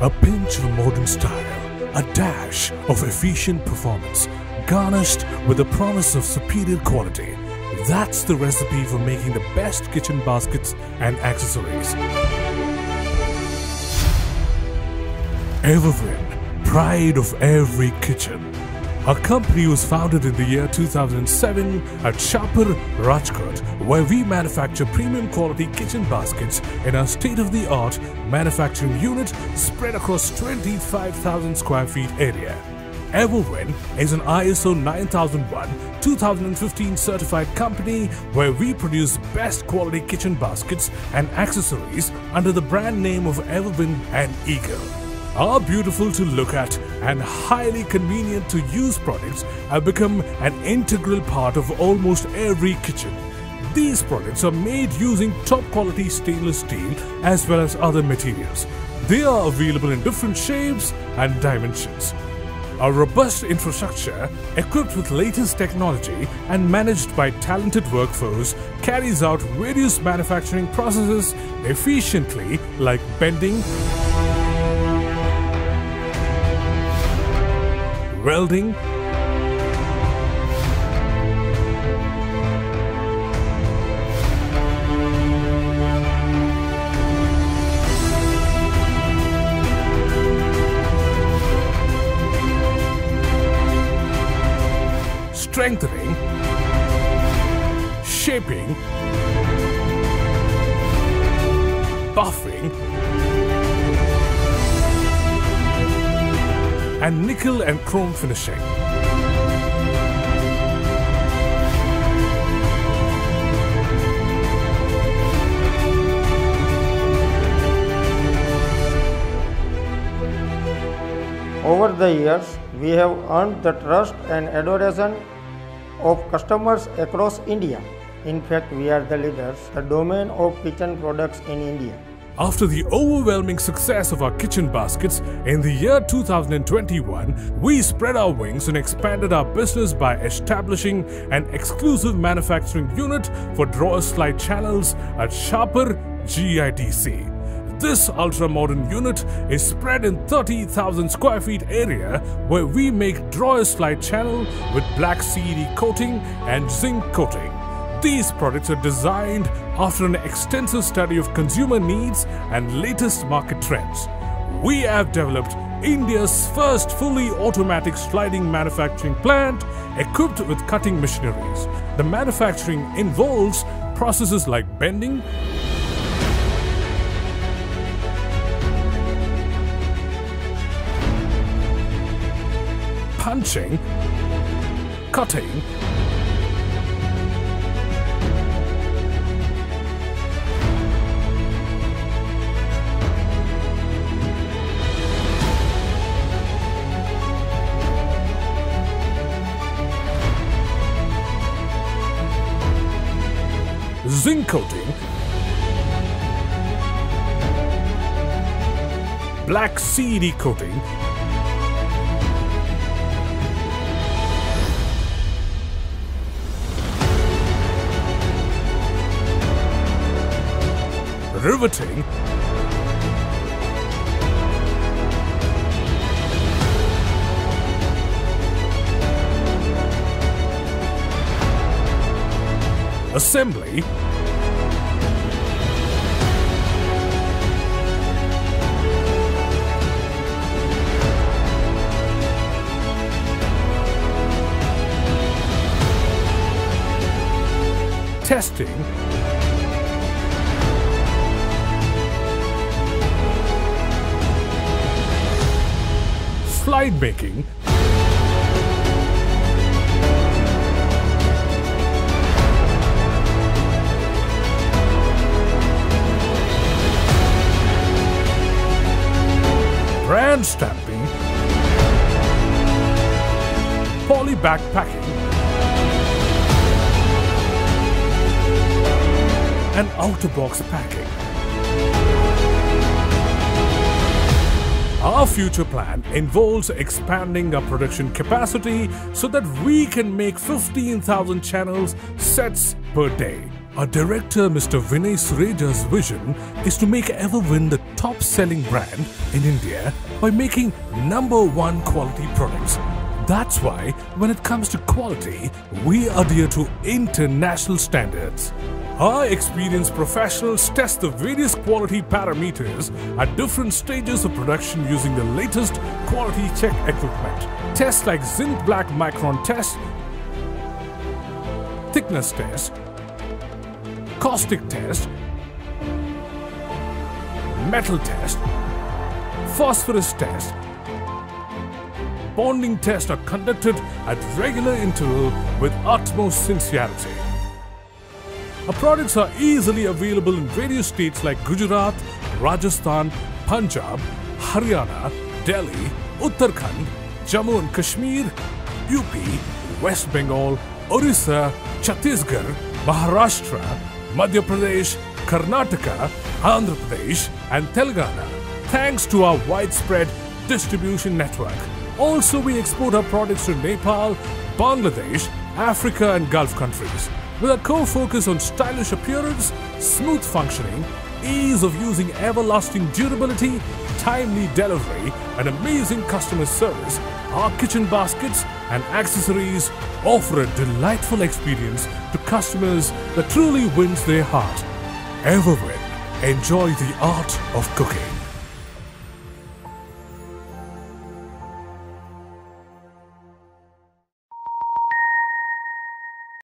A pinch of modern style, a dash of efficient performance, garnished with the promise of superior quality. That's the recipe for making the best kitchen baskets and accessories. Everwin, pride of every kitchen. Our company was founded in the year 2007 at Shapar, Rajkot, where we manufacture premium quality kitchen baskets in our state-of-the-art manufacturing unit spread across 25,000 square feet area. Everwin is an ISO 9001-2015 certified company where we produce best quality kitchen baskets and accessories under the brand name of Everwin and Eagle. Our beautiful to look at and highly convenient to use products have become an integral part of almost every kitchen. These products are made using top quality stainless steel as well as other materials. They are available in different shapes and dimensions. Our robust infrastructure, equipped with latest technology and managed by talented workforce, carries out various manufacturing processes efficiently like bending, welding, strengthening, shaping, buffing, and nickel and chrome finishing. Over the years, we have earned the trust and adoration of customers across India. In fact, we are the leaders, the domain of kitchen products in India. After the overwhelming success of our kitchen baskets in the year 2021, we spread our wings and expanded our business by establishing an exclusive manufacturing unit for drawer slide channels at Shapar GIDC. This ultra-modern unit is spread in 30,000 square feet area where we make drawer slide channel with black CED coating and zinc coating. These products are designed after an extensive study of consumer needs and latest market trends. We have developed India's first fully automatic sliding manufacturing plant equipped with cutting machineries. The manufacturing involves processes like bending, punching, cutting, zinc coating, black CED coating, riveting, assembly, testing, slide making, brand stamping, poly bag packing, and outer box packing. Our future plan involves expanding our production capacity so that we can make 15,000 channels sets per day. Our director, Mr. Vinay Sureja's vision is to make Everwin the top selling brand in India by making number one quality products. That's why, when it comes to quality, we adhere to international standards. Our experienced professionals test the various quality parameters at different stages of production using the latest quality check equipment. Tests like zinc black micron test, thickness test, caustic test, metal test, phosphorus test, bonding tests are conducted at regular interval with utmost sincerity. Our products are easily available in various states like Gujarat, Rajasthan, Punjab, Haryana, Delhi, Uttarakhand, Jammu and Kashmir, UP, West Bengal, Orissa, Chhattisgarh, Maharashtra, Madhya Pradesh, Karnataka, Andhra Pradesh, and Telangana, thanks to our widespread distribution network. Also, we export our products to Nepal, Bangladesh, Africa, and Gulf countries. With a core focus on stylish appearance, smooth functioning, ease of using everlasting durability, timely delivery, and amazing customer service, our kitchen baskets and accessories offer a delightful experience to customers that truly wins their heart. Everwin, enjoy the art of cooking.